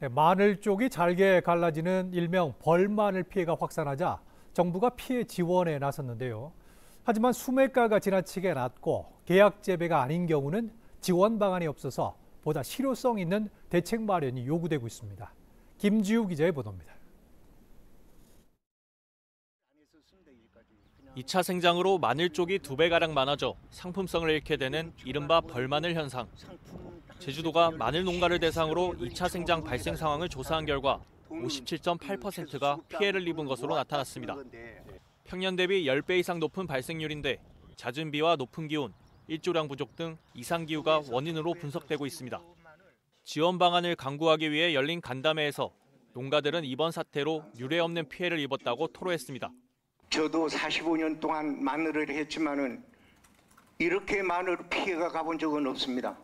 네, 마늘 쪽이 잘게 갈라지는 일명 벌마늘 피해가 확산하자 정부가 피해 지원에 나섰는데요. 하지만 수매가가 지나치게 낮고 계약 재배가 아닌 경우는 지원 방안이 없어서 보다 실효성 있는 대책 마련이 요구되고 있습니다. 김지우 기자의 보도입니다. 2차 생장으로 마늘 쪽이 두 배가량 많아져 상품성을 잃게 되는 이른바 벌마늘 현상. 제주도가 마늘 농가를 대상으로 2차 생장 발생 상황을 조사한 결과 57.8%가 피해를 입은 것으로 나타났습니다. 평년 대비 10배 이상 높은 발생률인데 잦은 비와 높은 기온, 일조량 부족 등 이상 기후가 원인으로 분석되고 있습니다. 지원 방안을 강구하기 위해 열린 간담회에서 농가들은 이번 사태로 유례 없는 피해를 입었다고 토로했습니다. 저도 45년 동안 마늘을 했지만은 이렇게 마늘 피해가 가본 적은 없습니다.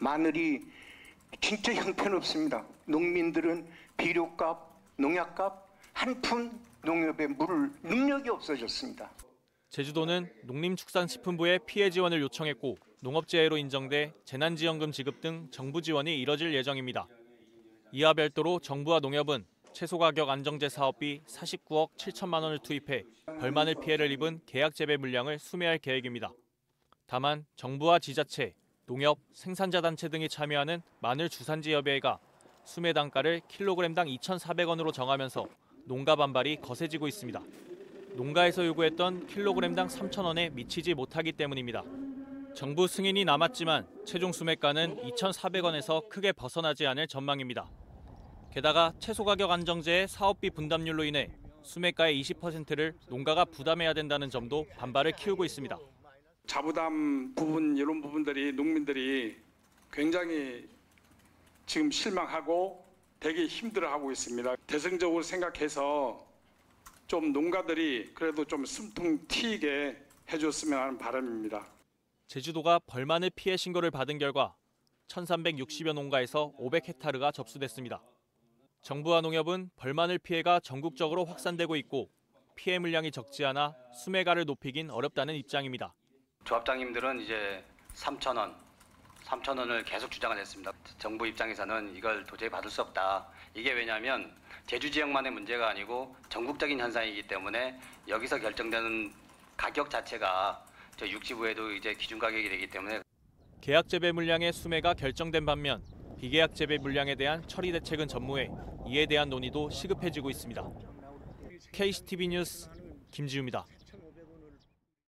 마늘이 진짜 형편없습니다. 농민들은 비료값, 농약값, 한 푼 농협에 물을 능력이 없어졌습니다. 제주도는 농림축산식품부에 피해 지원을 요청했고 농업재해로 인정돼 재난지원금 지급 등 정부 지원이 이뤄질 예정입니다. 이와 별도로 정부와 농협은 채소가격 안정제 사업비 49억 7천만 원을 투입해 벌마늘 피해를 입은 계약 재배 물량을 수매할 계획입니다. 다만 정부와 지자체, 농협, 생산자 단체 등이 참여하는 마늘 주산지 협의회가 수매 단가를 킬로그램당 2,400원으로 정하면서 농가 반발이 거세지고 있습니다. 농가에서 요구했던 킬로그램당 3,000원에 미치지 못하기 때문입니다. 정부 승인이 남았지만 최종 수매가는 2,400원에서 크게 벗어나지 않을 전망입니다. 게다가 채소 가격 안정제의 사업비 분담률로 인해 수매가의 20%를 농가가 부담해야 된다는 점도 반발을 키우고 있습니다. 자부담 부분 이런 부분들이 농민들이 굉장히 지금 실망하고 되게 힘들어하고 있습니다. 대승적으로 생각해서 좀 농가들이 그래도 좀 숨통 트이게 해줬으면 하는 바람입니다. 제주도가 벌마늘 피해 신고를 받은 결과 1,360여 농가에서 500헥타르가 접수됐습니다. 정부와 농협은 벌마늘 피해가 전국적으로 확산되고 있고 피해 물량이 적지 않아 수매가를 높이긴 어렵다는 입장입니다. 조합장님들은 이제 3천 원, 3천 원을 계속 주장을 했습니다. 정부 입장에서는 이걸 도저히 받을 수 없다. 이게 왜냐하면 제주 지역만의 문제가 아니고 전국적인 현상이기 때문에 여기서 결정되는 가격 자체가 저 육지부에도 이제 기준 가격이 되기 때문에 계약 재배 물량의 수매가 결정된 반면 비계약 재배 물량에 대한 처리 대책은 전무해 이에 대한 논의도 시급해지고 있습니다. KCTV 뉴스 김지우입니다.